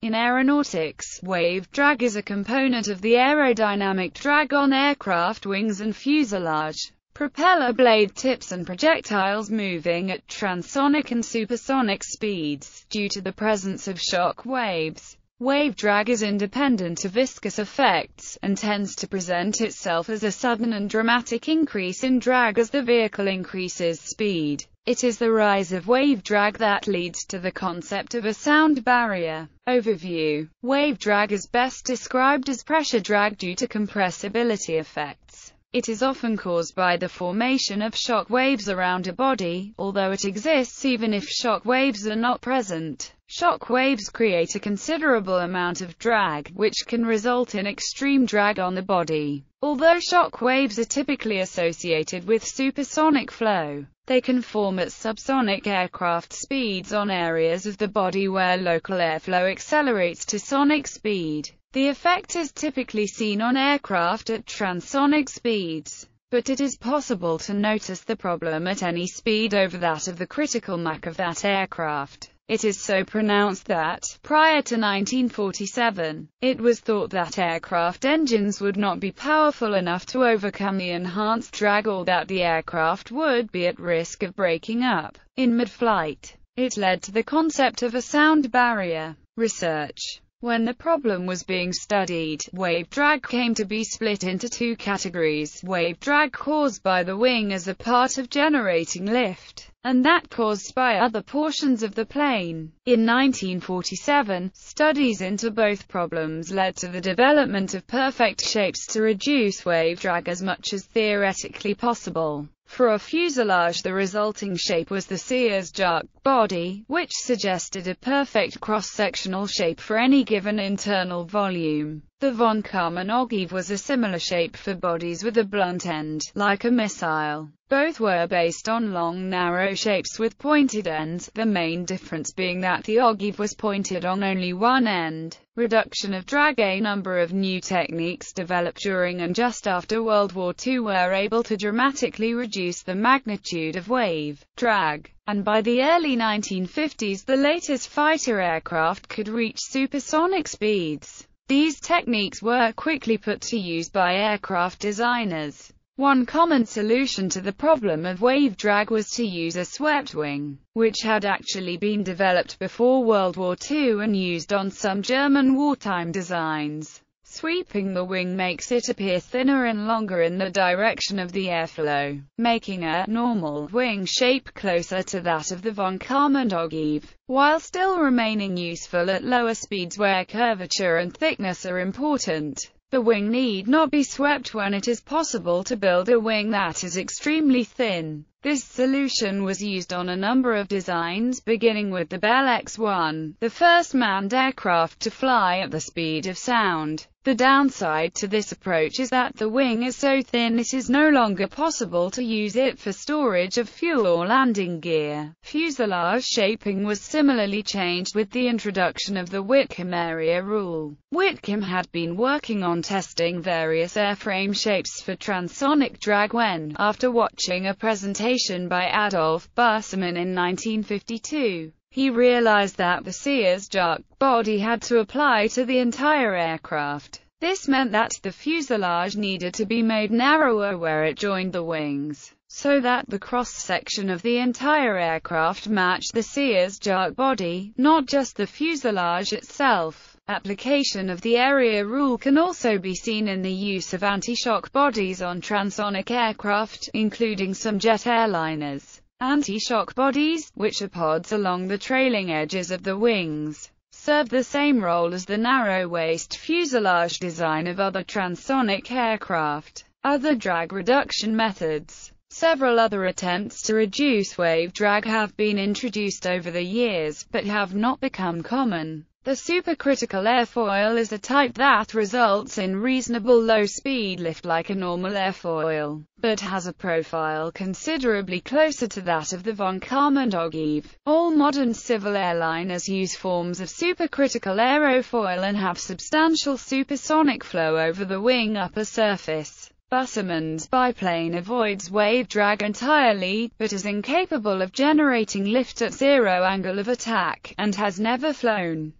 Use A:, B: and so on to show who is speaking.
A: In aeronautics, wave drag is a component of the aerodynamic drag on aircraft wings and fuselage, propeller blade tips and projectiles moving at transonic and supersonic speeds, due to the presence of shock waves. Wave drag is independent of viscous effects, and tends to present itself as a sudden and dramatic increase in drag as the vehicle increases speed. It is the rise of wave drag that leads to the concept of a sound barrier. Overview. Wave drag is best described as pressure drag due to compressibility effects. It is often caused by the formation of shock waves around a body, although it exists even if shock waves are not present. Shock waves create a considerable amount of drag, which can result in extreme drag on the body. Although shock waves are typically associated with supersonic flow, they can form at subsonic aircraft speeds on areas of the body where local airflow accelerates to sonic speed. The effect is typically seen on aircraft at transonic speeds, but it is possible to notice the problem at any speed over that of the critical Mach of that aircraft. It is so pronounced that, prior to 1947, it was thought that aircraft engines would not be powerful enough to overcome the enhanced drag or that the aircraft would be at risk of breaking up in mid-flight. It led to the concept of a sound barrier. Research when the problem was being studied, wave drag came to be split into two categories, wave drag caused by the wing as a part of generating lift, and that caused by other portions of the plane. In 1947, studies into both problems led to the development of perfect shapes to reduce wave drag as much as theoretically possible. For a fuselage the resulting shape was the Sears-Haack body, which suggested a perfect cross-sectional shape for any given internal volume. The von Karman ogive was a similar shape for bodies with a blunt end, like a missile. Both were based on long narrow shapes with pointed ends, the main difference being that the ogive was pointed on only one end. Reduction of drag A number of new techniques developed during and just after World War II were able to dramatically reduce the magnitude of wave drag, and by the early 1950s the latest fighter aircraft could reach supersonic speeds. These techniques were quickly put to use by aircraft designers. One common solution to the problem of wave drag was to use a swept wing, which had actually been developed before World War II and used on some German wartime designs. Sweeping the wing makes it appear thinner and longer in the direction of the airflow, making a normal wing shape closer to that of the von Karman ogive, while still remaining useful at lower speeds where curvature and thickness are important. The wing need not be swept when it is possible to build a wing that is extremely thin. This solution was used on a number of designs, beginning with the Bell X-1, the first manned aircraft to fly at the speed of sound. The downside to this approach is that the wing is so thin it is no longer possible to use it for storage of fuel or landing gear. Fuselage shaping was similarly changed with the introduction of the Whitcomb area rule. Whitcomb had been working on testing various airframe shapes for transonic drag when, after watching a presentation by Adolf Busemann in 1952, he realized that the Sears-Haack body had to apply to the entire aircraft. This meant that the fuselage needed to be made narrower where it joined the wings, so that the cross-section of the entire aircraft matched the Sears-Haack body, not just the fuselage itself. Application of the area rule can also be seen in the use of anti-shock bodies on transonic aircraft, including some jet airliners. Anti-shock bodies, which are pods along the trailing edges of the wings, serve the same role as the narrow-waist fuselage design of other transonic aircraft. Other drag reduction methods Several other attempts to reduce wave drag have been introduced over the years, but have not become common. The supercritical airfoil is a type that results in reasonable low-speed lift like a normal airfoil, but has a profile considerably closer to that of the von Karman ogive. All modern civil airliners use forms of supercritical aerofoil and have substantial supersonic flow over the wing upper surface. Busemann's biplane avoids wave drag entirely, but is incapable of generating lift at zero angle of attack, and has never flown.